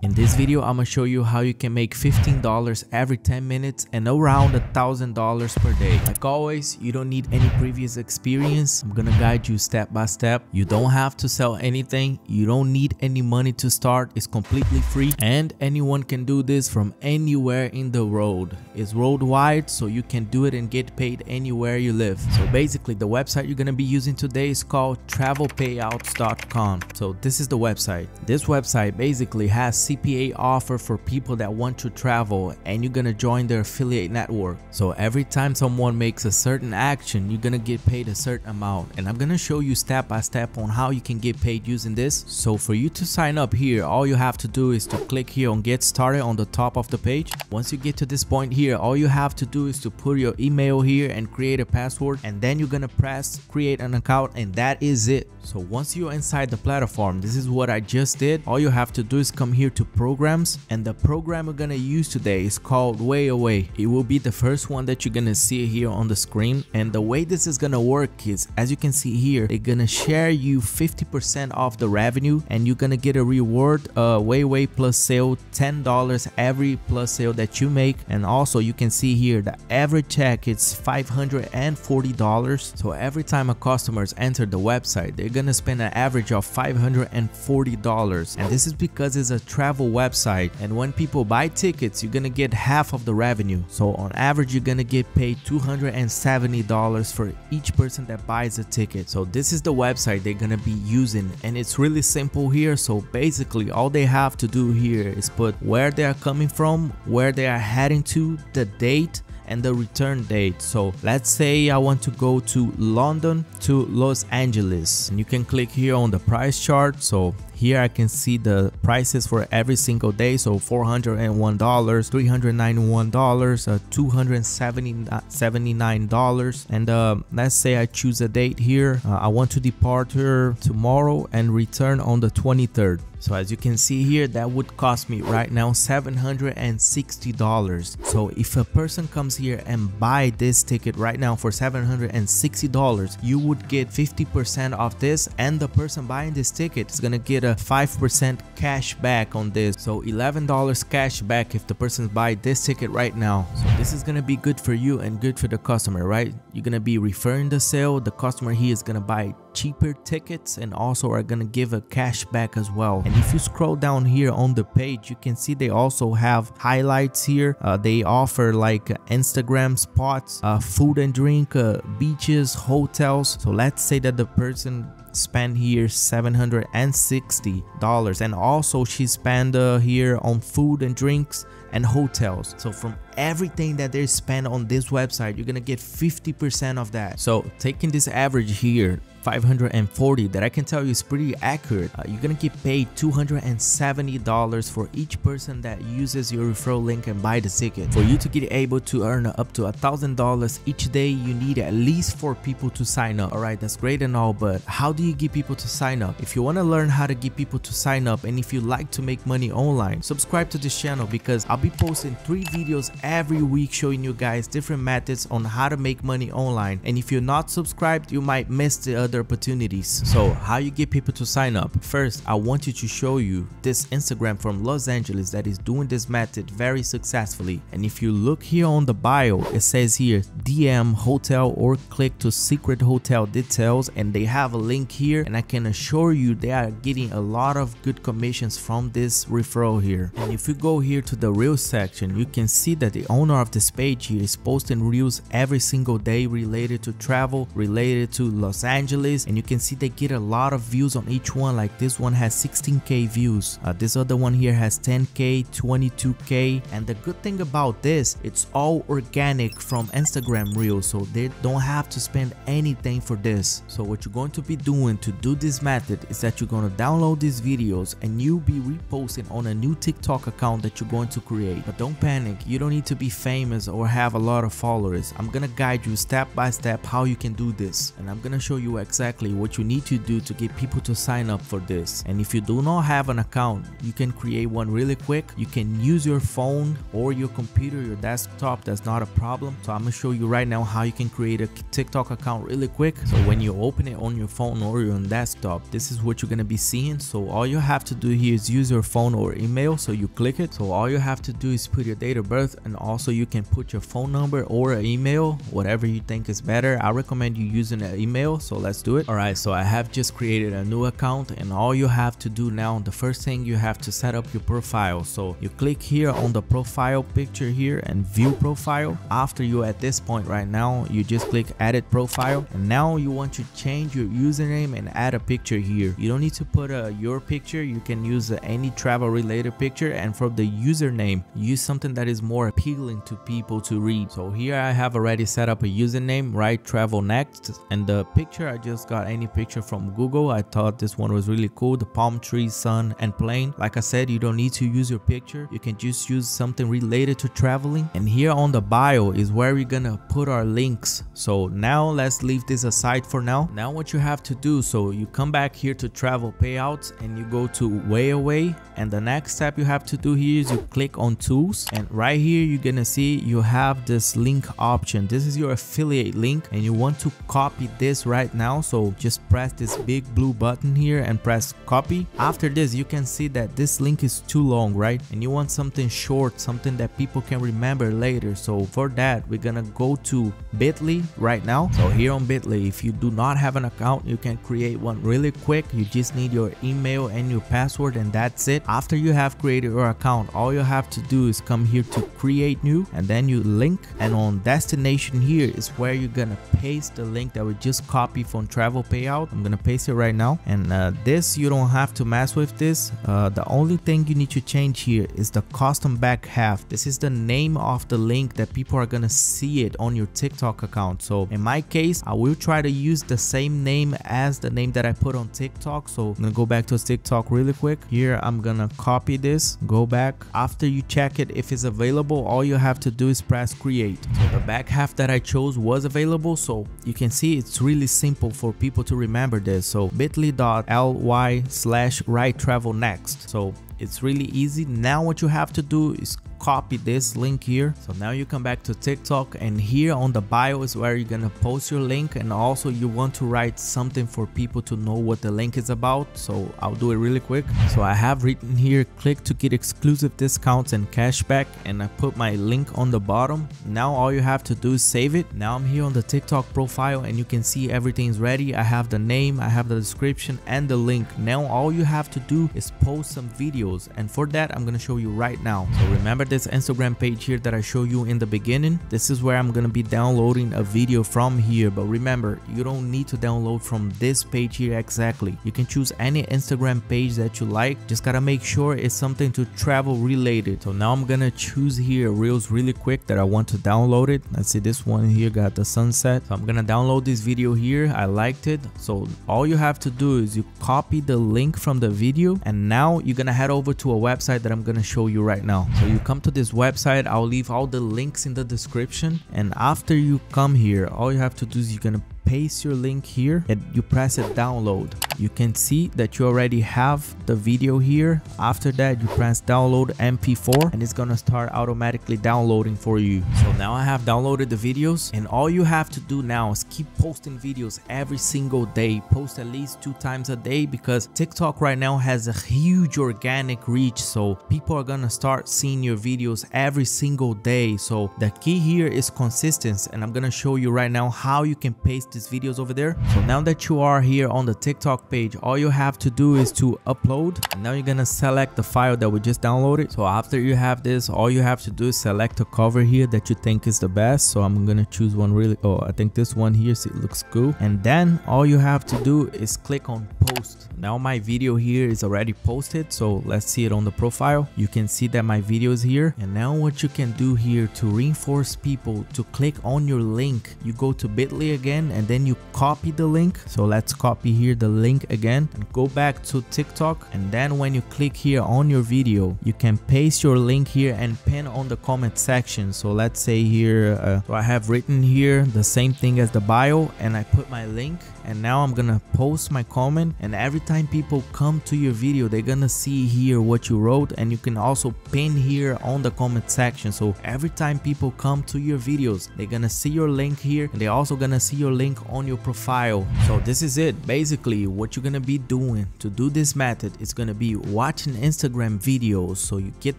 In this video, I'm gonna show you how you can make $15 every 10 minutes and around $1,000 per day. Like always, you don't need any previous experience. I'm gonna guide you step by step. You don't have to sell anything. You don't need any money to start. It's completely free and anyone can do this from anywhere in the world. It's worldwide, so you can do it and get paid anywhere you live. So basically, the website you're gonna be using today is called travelpayouts.com. So this is the website. This website basically has CPA offer for people that want to travel and you're gonna join their affiliate network. So every time someone makes a certain action, you're gonna get paid a certain amount. And I'm gonna show you step by step on how you can get paid using this. So for you to sign up here, all you have to do is to click here on get started on the top of the page. Once you get to this point here, all you have to do is to put your email here and create a password and then you're gonna press create an account and that is it. So once you're inside the platform, this is what I just did. All you have to do is come here to programs and the program we're gonna use today is called Wayaway. It will be the first one that you're gonna see here on the screen and the way this is gonna work is as you can see here they're gonna share you 50% of the revenue and you're gonna get a reward uh Wayaway plus sale $10 every plus sale that you make and also you can see here the average check it's $540 so every time a customers enter the website they're gonna spend an average of $540 and this is because it's a travel website. And when people buy tickets you're gonna get half of the revenue. So on average you're gonna get paid $270 for each person that buys a ticket. So this is the website they're gonna be using. And it's really simple here. So basically all they have to do here is put where they are coming from where they are heading to the date and the return date. So let's say I want to go to London to Los Angeles and you can click here on the price chart. So here I can see the prices for every single day. So $401, $391, uh, $279. And uh, let's say I choose a date here. Uh, I want to depart here tomorrow and return on the 23rd. So as you can see here, that would cost me right now $760. So if a person comes here and buy this ticket right now for $760, you would get 50% of this and the person buying this ticket is gonna get a 5% cash back on this. So $11 cash back if the person buy this ticket right now. So this is gonna be good for you and good for the customer, right? You're gonna be referring the sale. The customer here is gonna buy cheaper tickets and also are gonna give a cash back as well. And if you scroll down here on the page you can see they also have highlights here. Uh, they offer like instagram spots uh, food and drink uh, beaches hotels. So let's say that the person spent here 760 dollars and also she spent uh, here on food and drinks and hotels. So from everything that they spend on this website you're gonna get 50 percent of that. So taking this average here 540 that I can tell you is pretty accurate. Uh, you're gonna get paid $270 for each person that uses your referral link and buy the ticket. For you to get able to earn up to thousand dollars each day, you need at least four people to sign up. Alright, that's great and all, but how do you get people to sign up? If you wanna learn how to get people to sign up and if you like to make money online, subscribe to this channel because I'll be posting three videos every week showing you guys different methods on how to make money online. And if you're not subscribed, you might miss the other opportunities. So how you get people to sign up? First, I want you to show you this Instagram from Los Angeles that is doing this method very successfully. And if you look here on the bio, it says here DM hotel or click to secret hotel details and they have a link here and I can assure you they are getting a lot of good commissions from this referral here. And if you go here to the reels section, you can see that the owner of this page here is posting reels every single day related to travel, related to Los Angeles and you can see they get a lot of views on each one like this one has 16k views uh, this other one here has 10k 22k and the good thing about this it's all organic from instagram reels so they don't have to spend anything for this so what you're going to be doing to do this method is that you're going to download these videos and you'll be reposting on a new tiktok account that you're going to create create. But don't panic, you don't need to be famous or have a lot of followers. I'm gonna guide you step by step how you can do this. And I'm gonna show you exactly what you need to do to get people to sign up for this. And if you do not have an account, you can create one really quick. You can use your phone or your computer, your desktop, that's not a problem. So I'm gonna show you right now how you can create a TikTok account really quick. So when you open it on your phone or your desktop, this is what you're gonna be seeing. So all you have to do here is use your phone or email. So you click it. So all you have to do is put your date of birth and also you can put your phone number or an email, whatever you think is better. I recommend you using an email. So let's do it. All right. So I have just created a new account and all you have to do now, the first thing you have to set up your profile. So you click here on the profile picture here and view profile. After you at this point right now, you just click edit profile and now you want to change your username and add a picture here. You don't need to put uh, your picture. You can use uh, any travel related picture and for the username, use something that is more appealing to people to read. So here I have already set up a username, right travel next and the picture I just got any picture from Google. I thought this one was really cool. The palm tree, sun and plane. Like I said, you don't need to use your picture. You can just use something related to traveling. And here on the bio is where we're gonna put our links. So now let's leave this aside for now. Now what you have to do, so you come back here to travel payouts and you go to way away and the next step you have to do here is you click on tools and right here you're gonna see you have this link option. This is your affiliate link and you want to copy this right now. So just press this big blue button here and press copy. After this you can see that this link is too long, right? And you want something short, something that people can remember later. So for that we're gonna go to bit.ly right now. So here on bit.ly if you do not have an account you can create one really quick. You just need your email and your password and that's it. After you have created your account all you have to do is come here to create new and then you link and on destination here is where you're gonna paste the link that we just copied from travel payout. I'm gonna paste it right now and uh, this you don't have to mess with this. Uh, the only thing you need to change here is the custom back half. This is the name of the link that people are gonna see it on your TikTok account. So in my case I will try to use the same name as the name that I put on TikTok. So I'm gonna go back to TikTok really quick. Here I'm gonna copy this, go back. After you check it if it's available, all you have to do is press create. So the back half that I chose was available. So you can see it's really simple for people to remember this. So bit.ly slash right travel next. So it's really easy. Now what you have to do is copy this link here. So now you come back to tiktok and here on the bio is where you're gonna post your link and also you want to write something for people to know what the link is about. So i'll do it really quick. So i have written here click to get exclusive discounts and cashback and i put my link on the bottom. Now all you have to do is save it. Now i'm here on the tiktok profile and you can see everything's ready. I have the name i have the description and the link. Now all you have to do is post some videos and for that i'm gonna show you right now. So remember this Instagram page here that I show you in the beginning. This is where I'm gonna be downloading a video from here. But remember, you don't need to download from this page here exactly. You can choose any Instagram page that you like. Just gotta make sure it's something to travel related. So now I'm gonna choose here Reels really quick that I want to download it. Let's see this one here got the sunset. So I'm gonna download this video here. I liked it. So all you have to do is you copy the link from the video and now you're gonna head over to a website that I'm gonna show you right now. So you come come to this website i'll leave all the links in the description. And after you come here all you have to do is you're gonna paste your link here and you press it download. You can see that you already have the video here. After that you press download mp4 and it's gonna start automatically downloading for you. So now i have downloaded the videos and all you have to do now is keep posting videos every single day. Post at least two times a day because tiktok right now has a huge organic reach. So people are gonna start seeing your videos every single day. So the key here is consistency and i'm gonna show you right now how you can paste videos over there. So now that you are here on the tiktok page all you have to do is to upload. And now you're gonna select the file that we just downloaded. So after you have this all you have to do is select a cover here that you think is the best. So i'm gonna choose one really oh i think this one here see, it looks cool. And then all you have to do is click on post. Now my video here is already posted so let's see it on the profile. You can see that my video is here. And now what you can do here to reinforce people to click on your link you go to bitly again and then you copy the link. So let's copy here the link again and go back to tiktok. And then when you click here on your video you can paste your link here and pin on the comment section. So let's say here uh, so i have written here the same thing as the bio and i put my link. And now i'm gonna post my comment and every time people come to your video they're gonna see here what you wrote and you can also pin here on the comment section. So every time people come to your videos they're gonna see your link here and they're also gonna see your link on your profile. So this is it. Basically what you're gonna be doing to do this method is gonna be watching instagram videos. So you get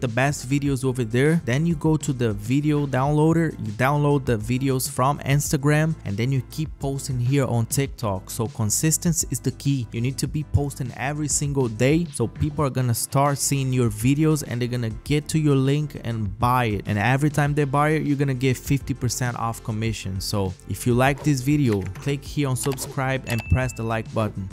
the best videos over there. Then you go to the video downloader. You download the videos from instagram and then you keep posting here on tiktok. So consistency is the key. You need to be posting every single day. So people are gonna start seeing your videos and they're gonna get to your link and buy it. And every time they buy it you're gonna get 50% off commission. So if you like this video click here on subscribe and press the like button